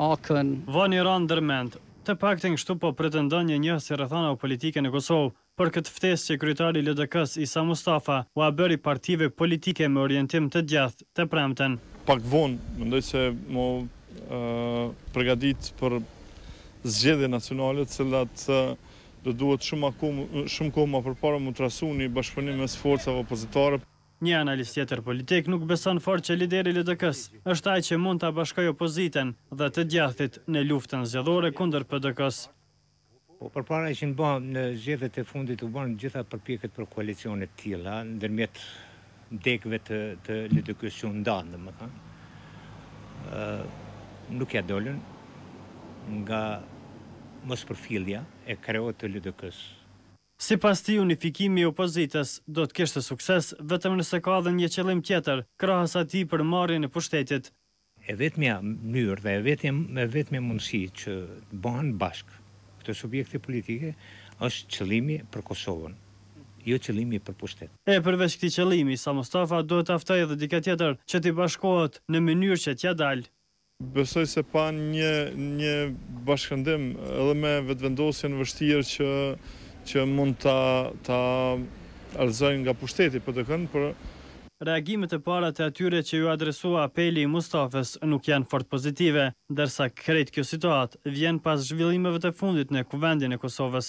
Akën. Vonë i ra ndër mend. Të paktën kështu po pretendon një njohës i rrethanave politike në Kosovë. Për këtë ftesë që kryetari i LDK-së, Isa Mustafa, ua bëri partive politike me orientim të djathtë, të premten. Pak vonë, mendoj se mu përgatitë për zgjedhje nacionale, të cilat do duhet shumë kohë ma përpara mu trasu një bashkëpunim mes forcave opozitare. Një analist tjetër politik nuk beson fort që lideri i LDK-së është ai që mund ta bashkojë opozitën dhe të djathit në luftën zgjedhore kundër PDK-së. Po përpara ishin ba, në zgjedhjet e fundit u banë gjitha përpjekjet për koalicione të tilla ndërmjet degëve të të LDK-së që u ndanë, domethanë, ë nuk ia dolën nga mospërfillja e kreut të LDK-së. Sipas tij, unifikimi i opozitës do të kishte sukses vetëm nëse ka edhe një qëllim tjetër krahas atij për marrjen e pushtetit. E vetmja mënyrë dhe e vetmja mundësi që të bahen bashkë këto subjekte politike është qëllimi për Kosovën, jo qëllimi për pushtet. E përveç këtij qëllimi, Isa Mustafa duhet ta ftojë edhe dikë tjetër që t'i bashkohet në mënyrë që t'ia dalë. Besoj se pa një një bashkëndim edhe me Vetëvendosjen vështirë që që mund ta ta rrëzojnë nga pushteti, PDK-në, por. Reagimet e para të atyre që iu adresua apeli i Mustafës nuk janë fort pozitive, ndërsa krejt kjo situatë vjen pas zhvillimeve të fundit në Kuvendin e Kosovës.